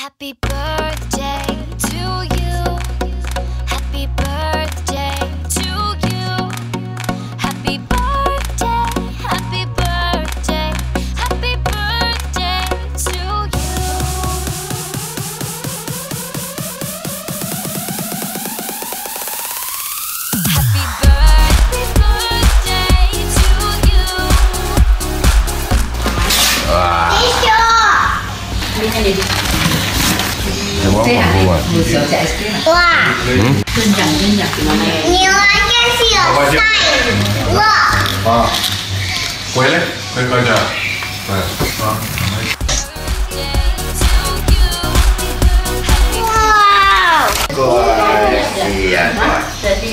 Happy birthday to you. Happy birthday to you. Happy birthday, happy birthday, happy birthday to you. Happy birthday to you. Ah. Thank you. 哇，嗯，真真，牛丸真是有菜哇，啊，回来，快快点，快，啊。哇！乖，姐姐。